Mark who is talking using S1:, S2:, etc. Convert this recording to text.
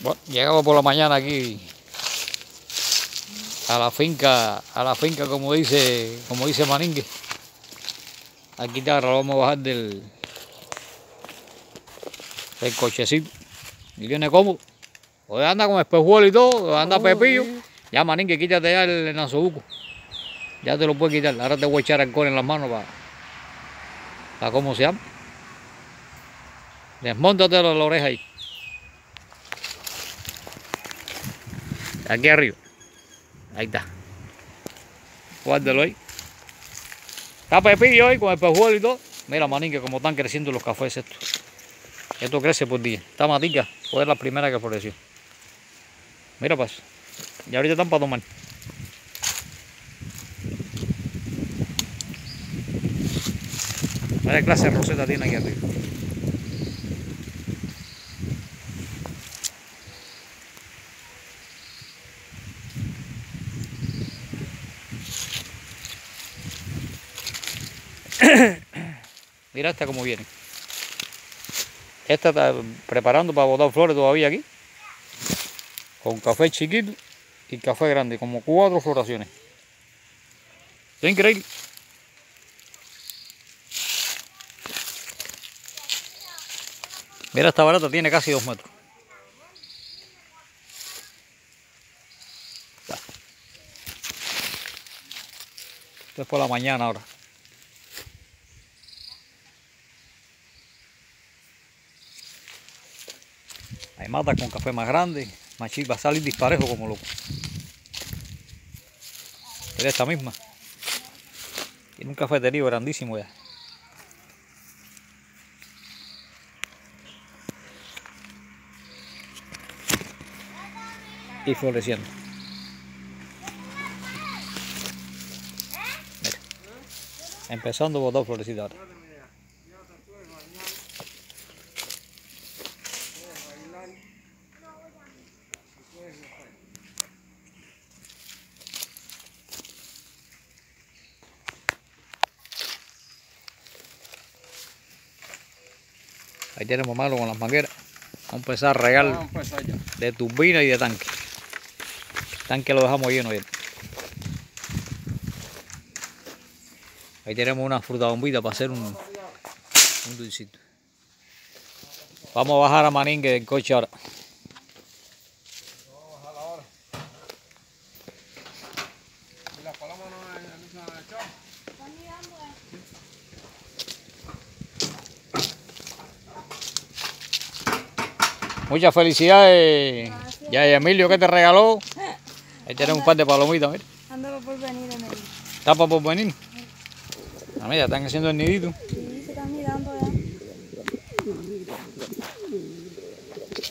S1: Bueno, llegamos por la mañana aquí a la finca, a la finca como dice, como dice Maningue. Aquí está, ahora lo vamos a bajar del, del cochecito. Y viene cómodo. O anda con espejuelo y todo, anda
S2: Oh,
S1: pepillo.
S2: sí.
S1: Ya Maningue, quítate ya el nasobuco. Ya te lo puedes quitar. Ahora te voy a echar alcohol en las manos para, para cómo se llama. Desmóntate la, la oreja ahí. Aquí arriba. Ahí está. Guárdalo ahí. Está pepillo ahí con el pejuelo y todo. Mira, manín, como están creciendo los cafés estos. Esto crece por día. Esta matica fue la primera que floreció. Mira, pues. Y ahorita están para tomar. Qué clase de roseta tiene aquí arriba. Mira esta como viene. Esta está preparando para botar flores todavía aquí. Con café chiquito y café grande, como cuatro floraciones. Es increíble. Mira, esta barata tiene casi dos metros. Esto es por la mañana ahora. Hay matas con café más grande, más chico, va a salir disparejo como loco. Pero esta misma. Tiene un cafeterío grandísimo ya. Y floreciendo. Mira. Empezando a botar florecita ahora. Ahí tenemos malo con las mangueras. Vamos a empezar a regar
S2: Vamos a empezar ya.
S1: de turbina y de tanque. Tanque lo dejamos lleno bien. Ahí tenemos una fruta bombita para hacer un, un dulcito. Vamos a bajar a Maningue del coche ahora.
S2: ¿Y las palomas no, no se han
S1: Muchas felicidades. Ya y Emilio que te regaló. Ahí tenemos un par de palomitas, mira.
S3: Ando por venir, Emily.
S1: Tapa por venir. Ah, mira, están haciendo el nidito.
S3: Sí, se están mirando ya.